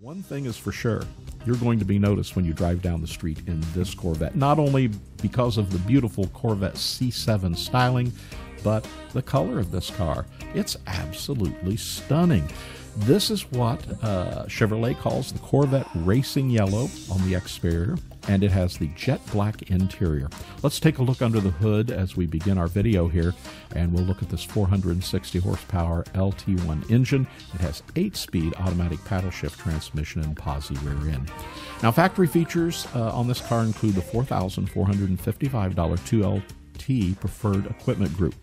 One thing is for sure, you're going to be noticed when you drive down the street in this Corvette, not only because of the beautiful Corvette C7 styling, but the color of this car. It's absolutely stunning. This is what uh, Chevrolet calls the Corvette Racing Yellow on the exterior, and it has the jet black interior. Let's take a look under the hood as we begin our video here, and we'll look at this 460 horsepower LT1 engine. It has 8 speed automatic paddle shift transmission and posi rear end. Now, factory features uh, on this car include the $4,455 2LT preferred equipment group.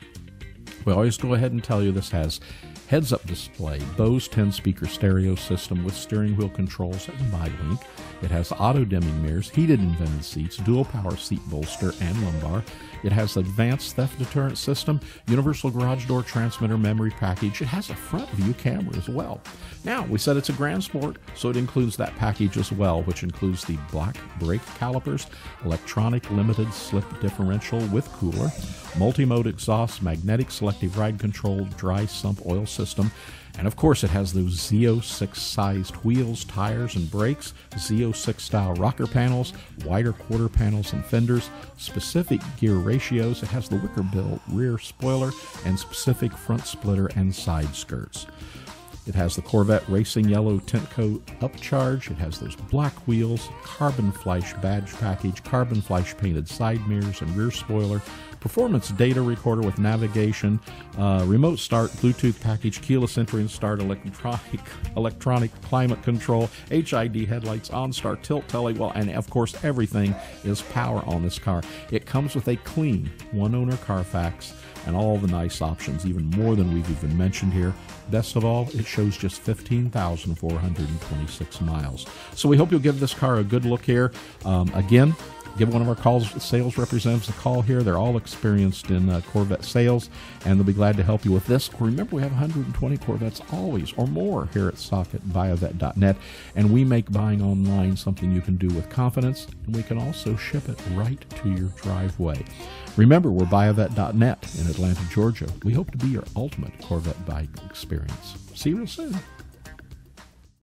We always go ahead and tell you this has heads up display, Bose 10 speaker stereo system with steering wheel controls and MyLink. It has auto dimming mirrors, heated and vented seats, dual power seat bolster and lumbar. It has advanced theft deterrent system, universal garage door transmitter memory package. It has a front view camera as well. Now, we said it's a Grand Sport, so it includes that package as well, which includes the black brake calipers, electronic limited slip differential with cooler, multi-mode exhaust, magnetic selective ride control, dry sump oil system, and of course, it has those Z06 sized wheels, tires, and brakes, Z06 style rocker panels, wider quarter panels and fenders, specific gear ratios. It has the wicker bill rear spoiler and specific front splitter and side skirts. It has the Corvette Racing Yellow tint coat upcharge. It has those black wheels, carbon flash badge package, carbon flash painted side mirrors and rear spoiler, performance data recorder with navigation, uh, remote start, Bluetooth package, keyless entry and start, electronic electronic climate control, HID headlights, OnStar, tilt tele, well, and of course everything is power on this car. It comes with a clean one owner Carfax and all the nice options, even more than we've even mentioned here. Best of all, it shows just 15,426 miles. So we hope you'll give this car a good look here. Um, again, give one of our calls sales representatives a call here. They're all experienced in uh, Corvette sales, and they'll be glad to help you with this. Remember, we have 120 Corvettes always or more here at at and we make buying online something you can do with confidence, and we can also ship it right to your driveway. Remember, we're buyavette.net in Atlanta, Georgia. We hope to be your ultimate Corvette bike experience. See you real soon.